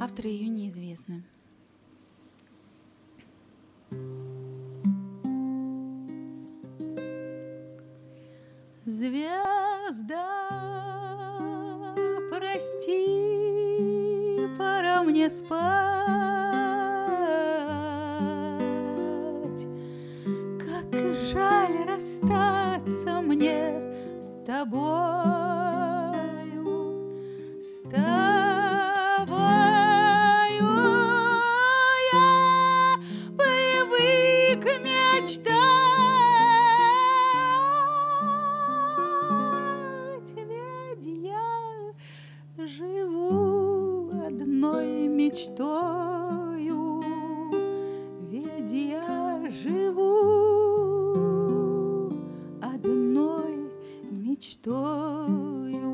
Авторы ее неизвестны. Звезда, прости, пора мне спать. Как жаль расстаться мне с тобою, с тобою. Живу одной мечтою, ведь я живу одной мечтою.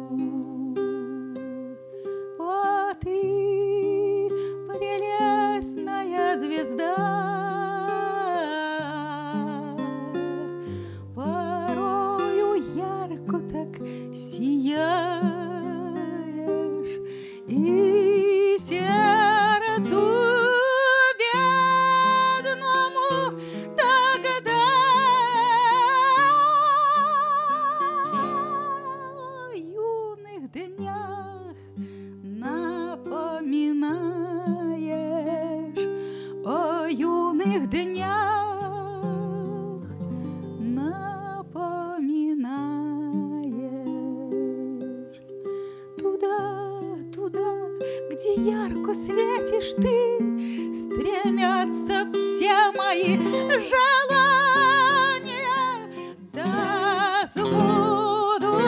О, ты прелестная звезда, и сердцу бедному тогда юных днях напоминаешь о юных днях где ярко светишь ты, стремятся все мои желания, да сбудутся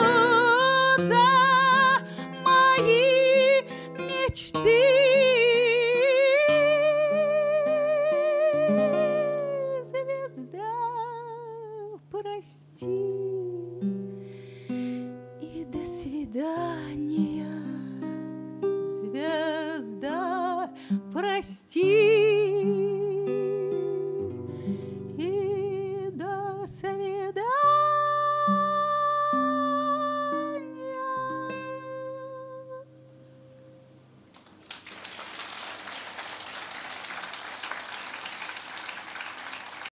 мои мечты. Звезда, прости и до свидания. Прости